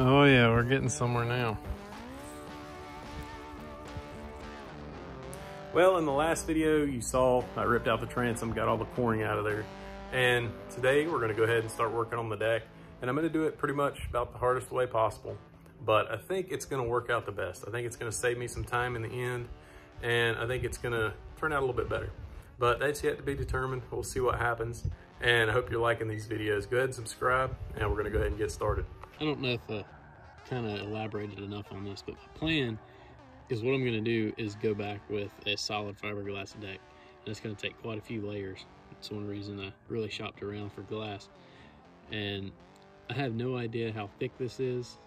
Oh yeah, we're getting somewhere now. Well, in the last video you saw I ripped out the transom, got all the pouring out of there. And today we're gonna go ahead and start working on the deck. And I'm gonna do it pretty much about the hardest way possible. But I think it's gonna work out the best. I think it's gonna save me some time in the end. And I think it's gonna turn out a little bit better. But that's yet to be determined. We'll see what happens. And I hope you're liking these videos. Go ahead and subscribe and we're gonna go ahead and get started. I don't know if I kind of elaborated enough on this, but my plan is what I'm going to do is go back with a solid fiberglass deck. And it's going to take quite a few layers. It's one reason I really shopped around for glass. And I have no idea how thick this is.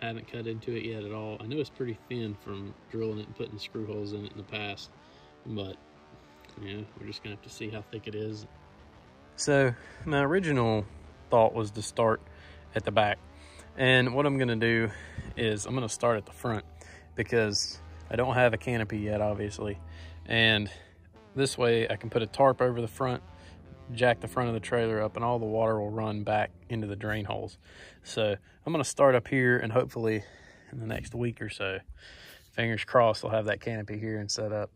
I haven't cut into it yet at all. I know it's pretty thin from drilling it and putting screw holes in it in the past. But, yeah, we're just going to have to see how thick it is. So, my original thought was to start at the back and what I'm gonna do is I'm gonna start at the front because I don't have a canopy yet, obviously. And this way I can put a tarp over the front, jack the front of the trailer up and all the water will run back into the drain holes. So I'm gonna start up here and hopefully in the next week or so, fingers crossed, I'll have that canopy here and set up.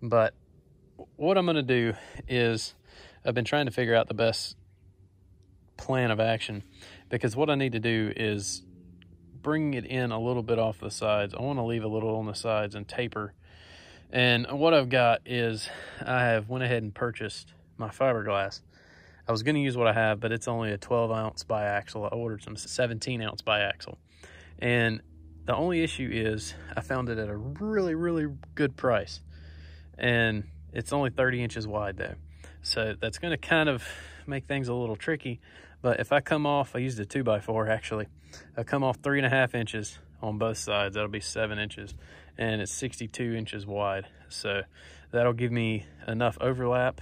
But what I'm gonna do is I've been trying to figure out the best plan of action because what I need to do is bring it in a little bit off the sides. I want to leave a little on the sides and taper. And what I've got is I have went ahead and purchased my fiberglass. I was going to use what I have, but it's only a 12 ounce biaxial. I ordered some 17 ounce biaxial. And the only issue is I found it at a really, really good price. And it's only 30 inches wide though. So that's going to kind of make things a little tricky. But if I come off, I used a two by four actually. I come off three and a half inches on both sides. That'll be seven inches and it's 62 inches wide. So that'll give me enough overlap.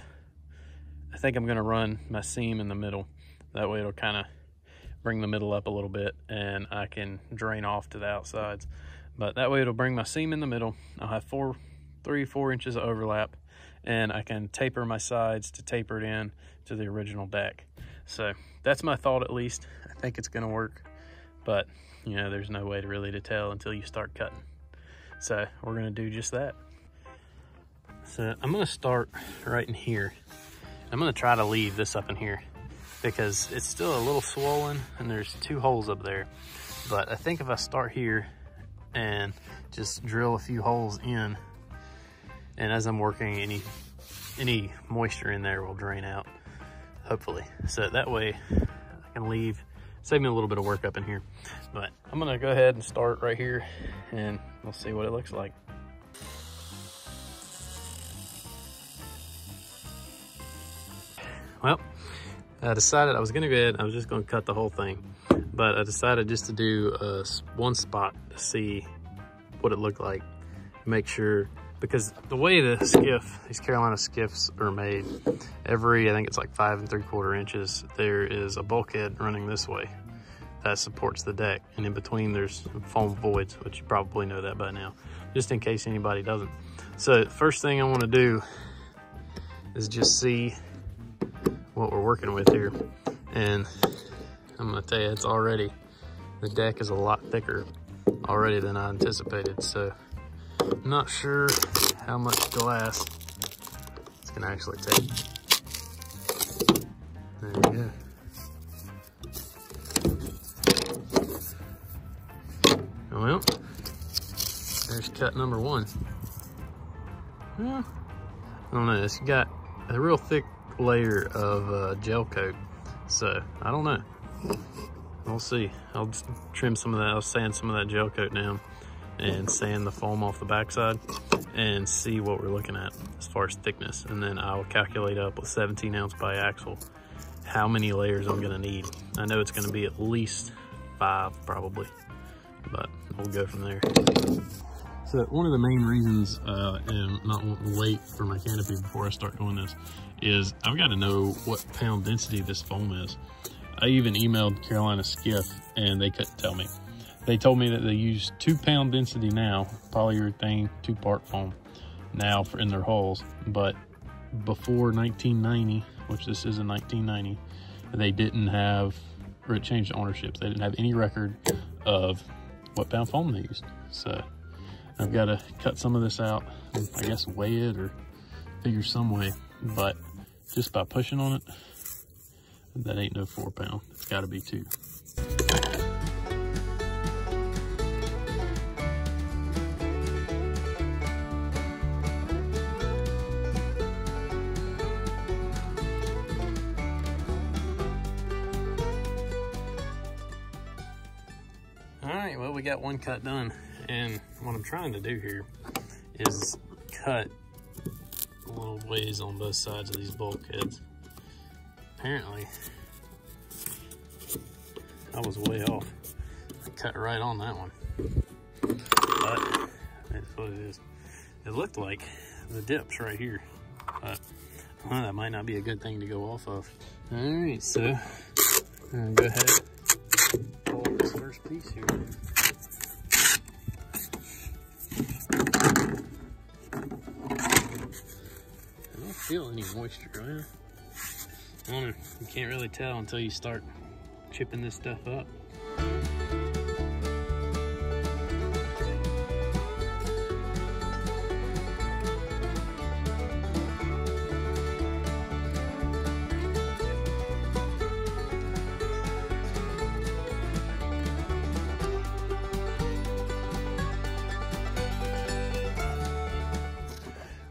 I think I'm gonna run my seam in the middle. That way it'll kind of bring the middle up a little bit and I can drain off to the outsides. But that way it'll bring my seam in the middle. I'll have four, three, four inches of overlap and I can taper my sides to taper it in to the original deck. So that's my thought at least. I think it's gonna work, but you know, there's no way to really to tell until you start cutting. So we're gonna do just that. So I'm gonna start right in here. I'm gonna try to leave this up in here because it's still a little swollen and there's two holes up there. But I think if I start here and just drill a few holes in and as I'm working any any moisture in there will drain out hopefully. So that way I can leave save me a little bit of work up in here. But I'm gonna go ahead and start right here and we'll see what it looks like. Well I decided I was gonna go ahead I was just gonna cut the whole thing but I decided just to do uh, one spot to see what it looked like make sure because the way the skiff, these Carolina skiffs are made, every, I think it's like five and three quarter inches, there is a bulkhead running this way that supports the deck. And in between there's foam voids, which you probably know that by now, just in case anybody doesn't. So first thing I wanna do is just see what we're working with here. And I'm gonna tell you, it's already, the deck is a lot thicker already than I anticipated. So not sure how much glass it's gonna actually take. There we go. Well, there's cut number one. Yeah, I don't know, it's got a real thick layer of uh, gel coat. So, I don't know. We'll see. I'll trim some of that, I'll sand some of that gel coat down and sand the foam off the backside and see what we're looking at as far as thickness. And then I'll calculate up with 17 ounce biaxial how many layers I'm gonna need. I know it's gonna be at least five probably, but we'll go from there. So one of the main reasons uh, and not wanting to wait for my canopy before I start doing this is I've got to know what pound density this foam is. I even emailed Carolina Skiff and they couldn't tell me. They told me that they use two pound density now, polyurethane two part foam now for in their hulls. But before 1990, which this is in 1990, they didn't have, or it changed ownership. They didn't have any record of what pound foam they used. So I've got to cut some of this out, I guess weigh it or figure some way, but just by pushing on it, that ain't no four pound. It's got to be two. All right, well, we got one cut done. And what I'm trying to do here is cut a little ways on both sides of these bulkheads. Apparently, I was way off. I cut right on that one. But that's what it is. It looked like the dip's right here. But well, that might not be a good thing to go off of. All right, so I'm go ahead feel any moisture, right? I you can't really tell until you start chipping this stuff up.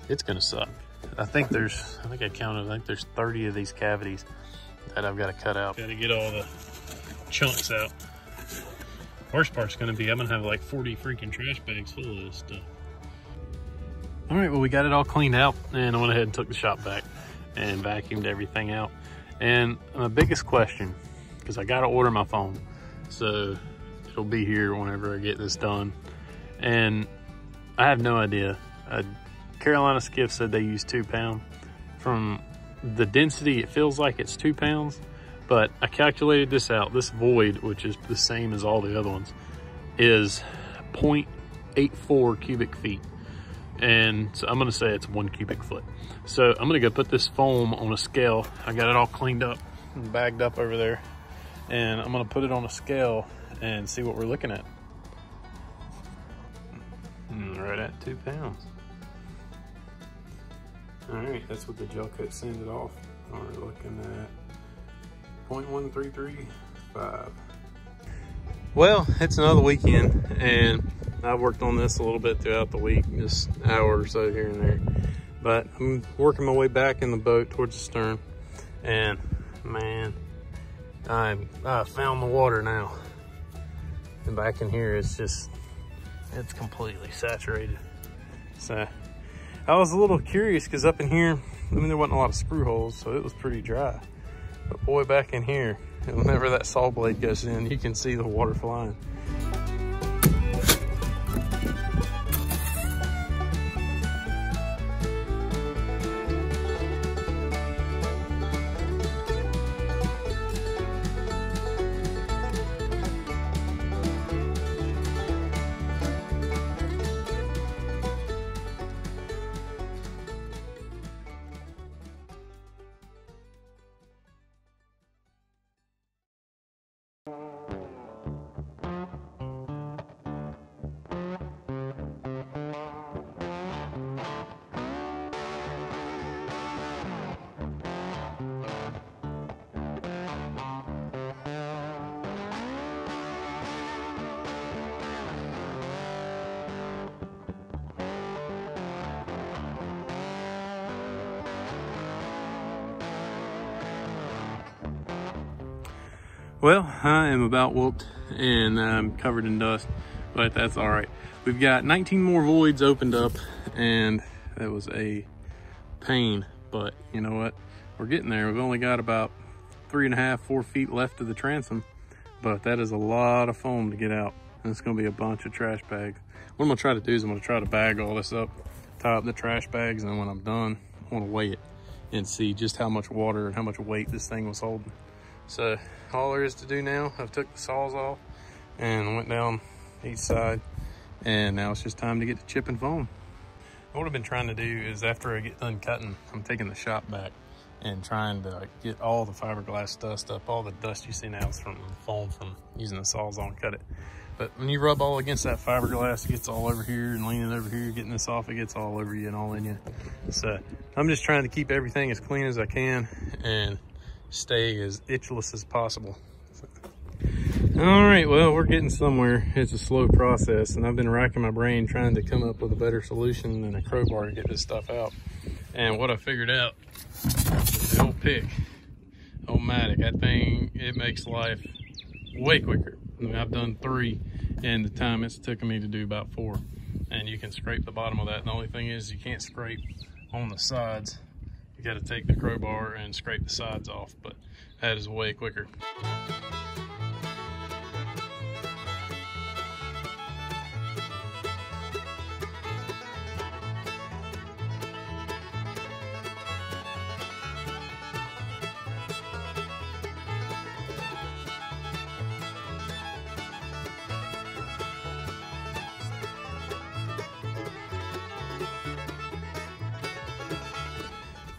It's gonna suck. I think there's, I think I counted, I think there's 30 of these cavities that I've got to cut out. Got to get all the chunks out. Worst part's gonna be I'm gonna have like 40 freaking trash bags full of this stuff. All right, well, we got it all cleaned out and I went ahead and took the shop vac and vacuumed everything out. And my biggest question, because I got to order my foam, so it'll be here whenever I get this done. And I have no idea. Uh, Carolina Skiff said they use two pound. From the density, it feels like it's two pounds, but I calculated this out. This void, which is the same as all the other ones, is 0.84 cubic feet. And so I'm gonna say it's one cubic foot. So I'm gonna go put this foam on a scale. I got it all cleaned up and bagged up over there. And I'm gonna put it on a scale and see what we're looking at. Mm, Right at two pounds. All right, that's what the gel coat sanded off. We're looking at 0.1335. Well, it's another weekend, and I've worked on this a little bit throughout the week, just an hour or so here and there. But I'm working my way back in the boat towards the stern, and man, I'm, I found the water now. And back in here, it's just, it's completely saturated. So I was a little curious because up in here, I mean, there wasn't a lot of screw holes, so it was pretty dry. But boy, back in here, whenever that saw blade goes in, you can see the water flying. Well, I am about whooped and I'm covered in dust, but that's all right. We've got 19 more voids opened up and that was a pain, but you know what? We're getting there. We've only got about three and a half, four feet left of the transom, but that is a lot of foam to get out. And it's gonna be a bunch of trash bags. What I'm gonna try to do is I'm gonna try to bag all this up, tie up the trash bags, and when I'm done, I wanna weigh it and see just how much water and how much weight this thing was holding. So all there is to do now, I've took the saws off and went down each side and now it's just time to get to chip and foam. What I've been trying to do is after I get done cutting, I'm taking the shop vac and trying to like, get all the fiberglass dust up. All the dust you see now is from the foam from using the saws on cut it. But when you rub all against that fiberglass, it gets all over here and leaning over here, getting this off, it gets all over you and all in you. So I'm just trying to keep everything as clean as I can and stay as itchless as possible. All right, well, we're getting somewhere. It's a slow process, and I've been racking my brain trying to come up with a better solution than a crowbar to get this stuff out. And what I figured out the old pick, old mattock. That thing, it makes life way quicker. I mean, I've done three, and the time it's taken me to do about four. And you can scrape the bottom of that. And the only thing is you can't scrape on the sides. Got to take the crowbar and scrape the sides off, but that is way quicker.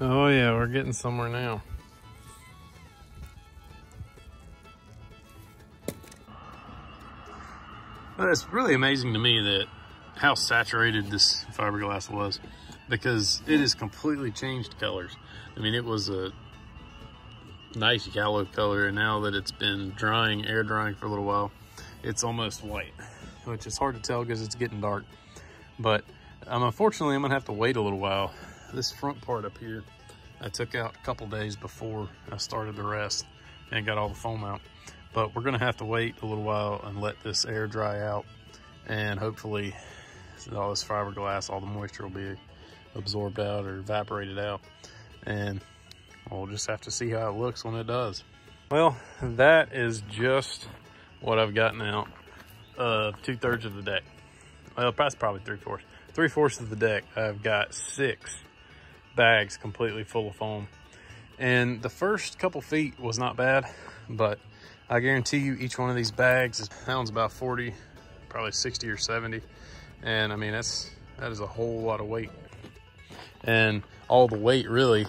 Oh yeah, we're getting somewhere now. Well, it's really amazing to me that how saturated this fiberglass was because it has completely changed colors. I mean, it was a nice yellow color and now that it's been drying, air drying for a little while, it's almost white, which is hard to tell because it's getting dark. But um, unfortunately, I'm gonna have to wait a little while this front part up here, I took out a couple days before I started the rest and got all the foam out. But we're gonna have to wait a little while and let this air dry out and hopefully all this fiberglass, all the moisture will be absorbed out or evaporated out. And we'll just have to see how it looks when it does. Well, that is just what I've gotten out of two thirds of the deck. Well, that's probably three fourths. Three fourths of the deck, I've got six bags completely full of foam. And the first couple feet was not bad, but I guarantee you each one of these bags is pounds about 40, probably 60 or 70. And I mean, that's, that is a whole lot of weight. And all the weight really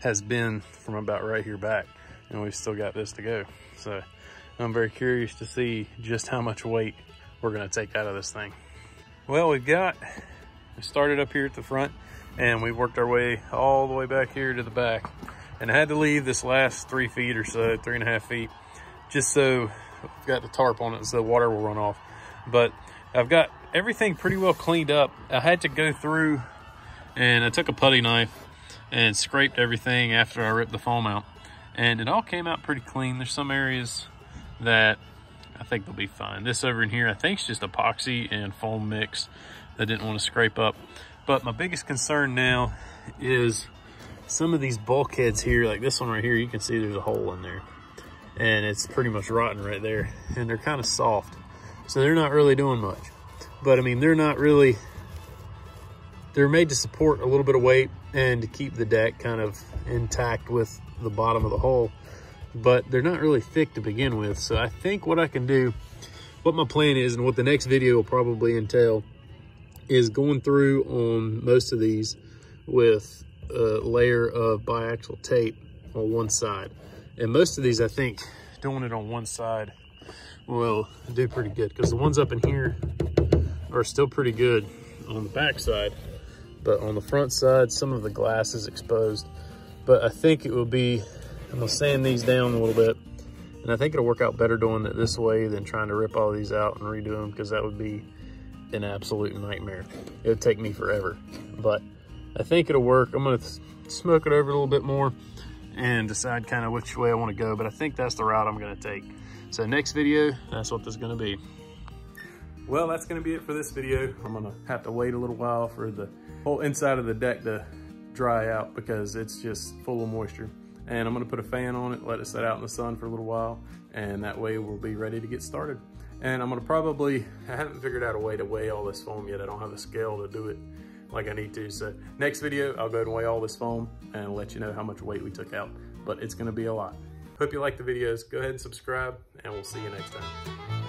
has been from about right here back. And we've still got this to go. So I'm very curious to see just how much weight we're gonna take out of this thing. Well, we've got, we started up here at the front and we worked our way all the way back here to the back. And I had to leave this last three feet or so, three and a half feet, just so I've got the tarp on it so the water will run off. But I've got everything pretty well cleaned up. I had to go through and I took a putty knife and scraped everything after I ripped the foam out. And it all came out pretty clean. There's some areas that I think they'll be fine. This over in here, I think it's just epoxy and foam mix that didn't want to scrape up. But my biggest concern now is some of these bulkheads here, like this one right here, you can see there's a hole in there. And it's pretty much rotten right there. And they're kind of soft. So they're not really doing much. But I mean, they're not really, they're made to support a little bit of weight and to keep the deck kind of intact with the bottom of the hull. But they're not really thick to begin with. So I think what I can do, what my plan is and what the next video will probably entail is going through on most of these with a layer of biaxial tape on one side. And most of these, I think, doing it on one side will do pretty good because the ones up in here are still pretty good on the back side. But on the front side, some of the glass is exposed. But I think it will be, I'm gonna sand these down a little bit. And I think it'll work out better doing it this way than trying to rip all these out and redo them because that would be an absolute nightmare. It would take me forever, but I think it'll work. I'm gonna smoke it over a little bit more and decide kind of which way I wanna go, but I think that's the route I'm gonna take. So next video, that's what this is gonna be. Well, that's gonna be it for this video. I'm gonna have to wait a little while for the whole inside of the deck to dry out because it's just full of moisture. And I'm gonna put a fan on it, let it set out in the sun for a little while, and that way we'll be ready to get started. And I'm gonna probably, I haven't figured out a way to weigh all this foam yet. I don't have a scale to do it like I need to. So next video, I'll go and weigh all this foam and let you know how much weight we took out, but it's gonna be a lot. Hope you like the videos. Go ahead and subscribe and we'll see you next time.